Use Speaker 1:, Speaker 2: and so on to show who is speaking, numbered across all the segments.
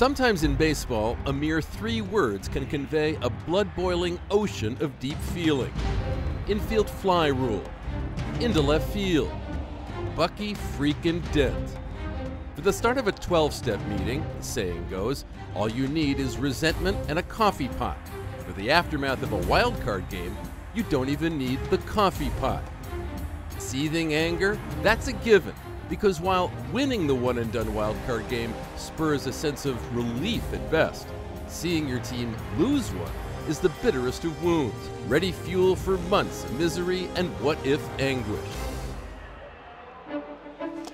Speaker 1: Sometimes in baseball, a mere three words can convey a blood boiling ocean of deep feeling. Infield fly rule, into left field, Bucky freaking Dent. For the start of a 12 step meeting, the saying goes, all you need is resentment and a coffee pot. For the aftermath of a wild card game, you don't even need the coffee pot. Seething anger? That's a given because while winning the one and done wildcard game spurs a sense of relief at best, seeing your team lose one is the bitterest of wounds, ready fuel for months of misery and what if anguish.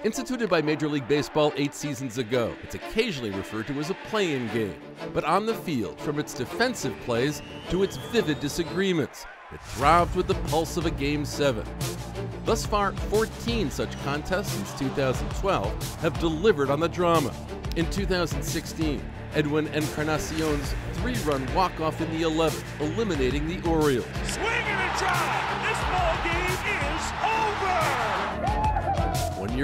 Speaker 1: Instituted by Major League Baseball eight seasons ago, it's occasionally referred to as a play-in game. But on the field, from its defensive plays to its vivid disagreements, it throbs with the pulse of a Game 7. Thus far, 14 such contests since 2012 have delivered on the drama. In 2016, Edwin Encarnacion's three-run walk-off in the 11th, eliminating the Orioles.
Speaker 2: Swing and a drive! This ball game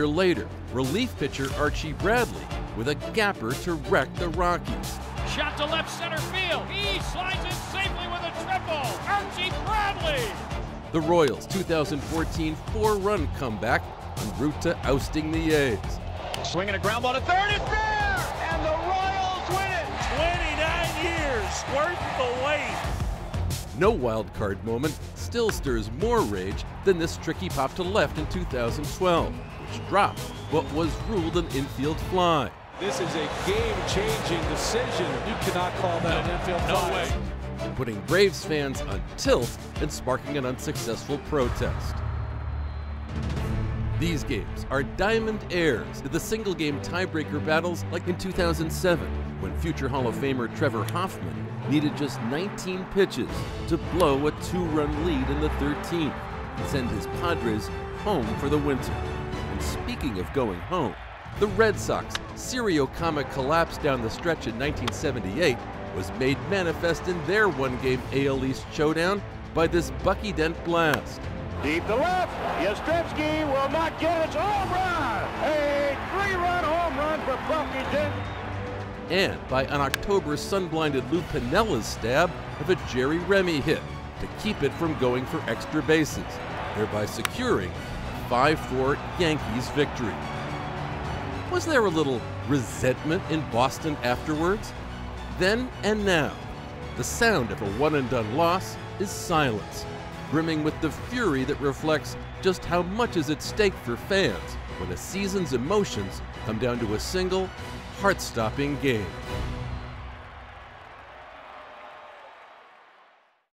Speaker 1: year later, relief pitcher Archie Bradley with a gapper to wreck the Rockies.
Speaker 3: Shot to left center field. He slides in safely with a triple. Archie Bradley
Speaker 1: the Royals' 2014 four-run comeback en route to ousting the A's.
Speaker 4: Swinging a ground ball to third, it's there, and the Royals win it.
Speaker 2: 29 years worth the wait.
Speaker 1: No wild card moment still stirs more rage than this tricky pop to left in 2012, which dropped what was ruled an infield fly.
Speaker 5: This is a game-changing decision. You cannot call that
Speaker 2: no,
Speaker 5: an infield
Speaker 2: no
Speaker 5: fly.
Speaker 2: Way
Speaker 1: putting Braves fans on tilt and sparking an unsuccessful protest. These games are diamond heirs to the single game tiebreaker battles like in 2007 when future Hall of Famer Trevor Hoffman needed just 19 pitches to blow a two run lead in the 13th and send his Padres home for the winter. And speaking of going home, the Red Sox serio comic collapse down the stretch in 1978 was made manifest in their one game AL East showdown by this Bucky Dent blast.
Speaker 6: Deep to left, Yastrzemski will not get his home run. A three-run home run for Bucky Dent.
Speaker 1: And by an October sun-blinded Lou Piniella's stab of a Jerry Remy hit to keep it from going for extra bases, thereby securing a 5-4 Yankees victory. Was there a little resentment in Boston afterwards? Then and now, the sound of a one and done loss is silence, brimming with the fury that reflects just how much is at stake for fans when a season's emotions come down to a single, heart stopping game.